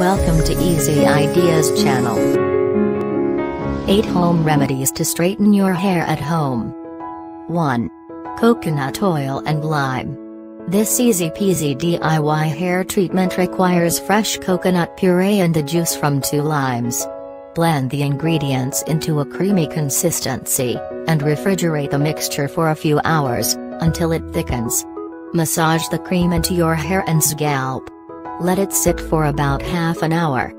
Welcome to Easy Ideas channel. 8 Home Remedies to Straighten Your Hair at Home. 1. Coconut Oil and Lime. This easy peasy DIY hair treatment requires fresh coconut puree and the juice from two limes. Blend the ingredients into a creamy consistency, and refrigerate the mixture for a few hours, until it thickens. Massage the cream into your hair and scalp. Let it sit for about half an hour.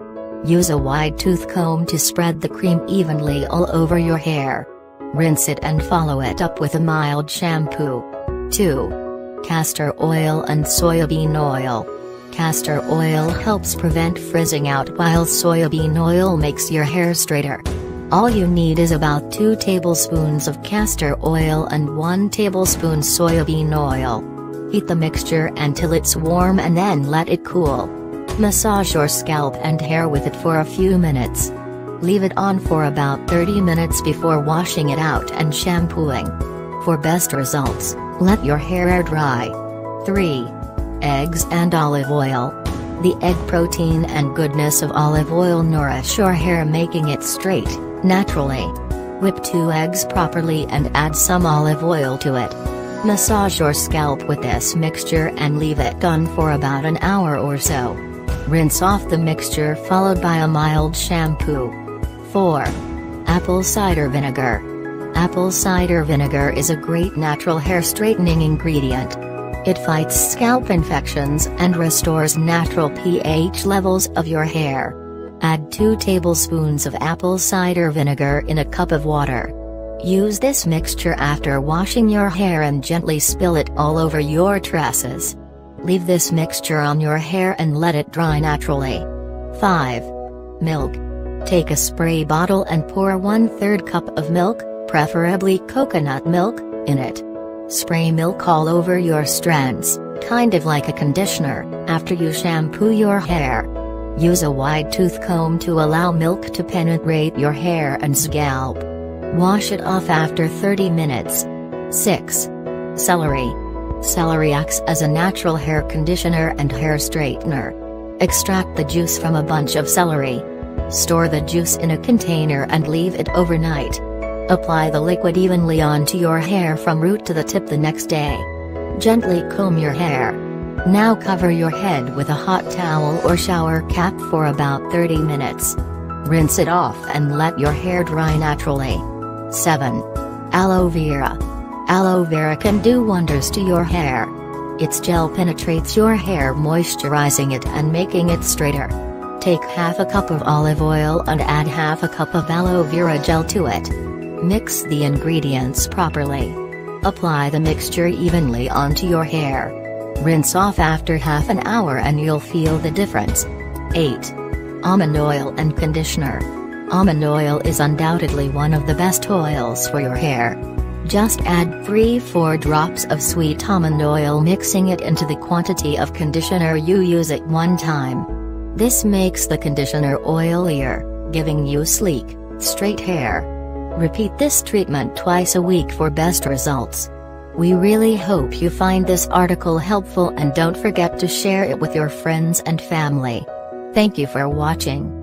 Use a wide tooth comb to spread the cream evenly all over your hair. Rinse it and follow it up with a mild shampoo. 2. Castor oil and soybean oil. Castor oil helps prevent frizzing out while soybean oil makes your hair straighter. All you need is about 2 tablespoons of castor oil and 1 tablespoon soybean oil. Heat the mixture until it's warm and then let it cool. Massage your scalp and hair with it for a few minutes. Leave it on for about 30 minutes before washing it out and shampooing. For best results, let your hair air dry. 3. Eggs and olive oil. The egg protein and goodness of olive oil nourish your hair making it straight, naturally. Whip two eggs properly and add some olive oil to it. Massage your scalp with this mixture and leave it on for about an hour or so. Rinse off the mixture followed by a mild shampoo. 4. Apple cider vinegar. Apple cider vinegar is a great natural hair straightening ingredient. It fights scalp infections and restores natural pH levels of your hair. Add 2 tablespoons of apple cider vinegar in a cup of water. Use this mixture after washing your hair and gently spill it all over your tresses. Leave this mixture on your hair and let it dry naturally. 5. Milk. Take a spray bottle and pour 1 3rd cup of milk, preferably coconut milk, in it. Spray milk all over your strands, kind of like a conditioner, after you shampoo your hair. Use a wide tooth comb to allow milk to penetrate your hair and scalp. Wash it off after 30 minutes. 6. Celery. Celery acts as a natural hair conditioner and hair straightener. Extract the juice from a bunch of celery. Store the juice in a container and leave it overnight. Apply the liquid evenly onto your hair from root to the tip the next day. Gently comb your hair. Now cover your head with a hot towel or shower cap for about 30 minutes. Rinse it off and let your hair dry naturally. 7. Aloe vera. Aloe vera can do wonders to your hair. Its gel penetrates your hair moisturizing it and making it straighter. Take half a cup of olive oil and add half a cup of aloe vera gel to it. Mix the ingredients properly. Apply the mixture evenly onto your hair. Rinse off after half an hour and you'll feel the difference. 8. Almond oil and conditioner. Almond oil is undoubtedly one of the best oils for your hair. Just add 3-4 drops of sweet almond oil mixing it into the quantity of conditioner you use at one time. This makes the conditioner oilier, giving you sleek, straight hair. Repeat this treatment twice a week for best results. We really hope you find this article helpful and don't forget to share it with your friends and family. Thank you for watching.